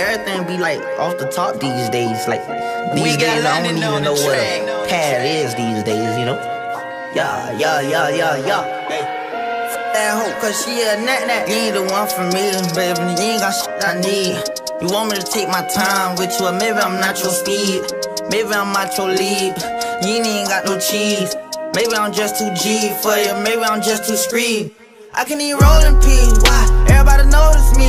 everything be like off the top these days. Like these days, I don't even know what a pad is these days. You know? Yeah, yeah, yeah, yeah, yeah. Hey. That hoe, cause she a nat nat. You ain't the one for me, baby. You ain't got shit I need. You want me to take my time with you, or maybe I'm not your speed. Maybe I'm not your lead. You ain't got no cheese. Maybe I'm just too G for you. Maybe I'm just too scream. I can even roll in peace. Why? Everybody notice me.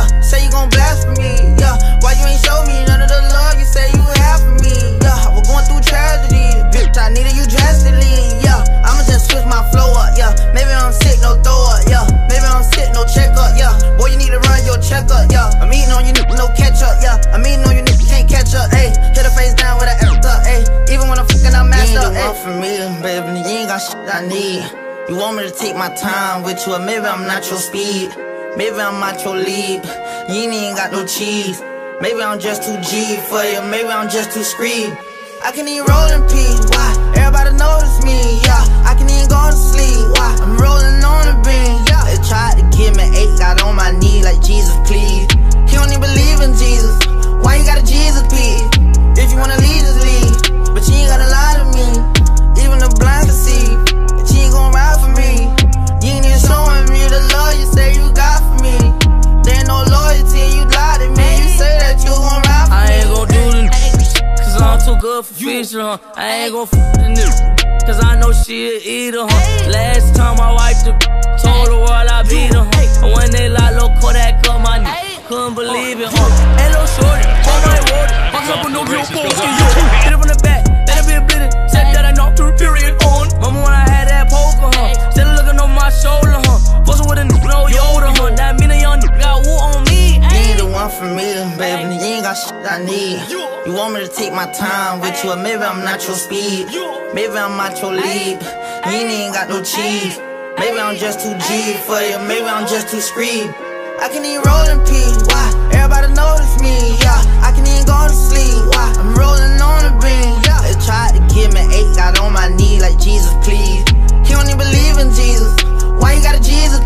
Yeah, say you gon' blast for me. Yeah, why you ain't show me none of the love you say you have for me? Yeah, we're going through tragedy. Bitch, I needed you drastically. Yeah, I'ma just switch my flow up. Yeah, maybe I'm sick, no throw up. Yeah, maybe I'm sick, no checkup. Yeah, boy, you need to run your checkup. Yeah, I'm eating on you, nigga, no catch up. Yeah, I'm eating on you, nigga, can't catch up. Ayy, hit her face down with a F up. Ayy, even when I'm fucking, I'm messed up. Ayy, for me, baby, you ain't got shit I need. You want me to take my time with you, or maybe I'm not your speed. Maybe I'm not your lead. You ain't got no cheese. Maybe I'm just too G for you. Maybe I'm just too scream. I can even roll in peace. Why? Everybody notice me. Yeah, I can even go to sleep. Why? I'm rolling on the I'm too good for fish, huh? I ain't gon' f the nigga. Cause I know she a eater, huh? Last time I wiped the told the world I beat her, huh? And when they lie low, Kodak up my knee. Couldn't believe it, uh. huh? Hello, shorty, on my water. Box up with no real balls in you. Hit it from the back, let it be a bleeding. Said that I knocked her period on. Mama, when I had that poker, huh? Still looking on my shoulder, huh? Fussing with a a n- no Yoda, huh? That mean a young n- got wool on me. You ain't the one for me, baby. You ain't got shit I need. You want me to take my time with you, or maybe I'm not your speed. Maybe I'm not your lead. You ain't got no cheese. Maybe I'm just too G for you. Maybe I'm just too scream. I can even roll in peace. Why? Everybody notice me. Yeah, I can even go to sleep. Why? I'm rolling on the beam. Yeah, they tried to give me eight. Got on my knee like Jesus, please. He don't even believe in Jesus. Why you got a Jesus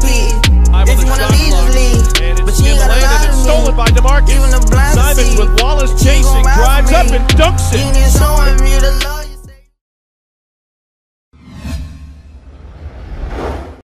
on If you wanna shot leave, clock. just leave. D'Marcus.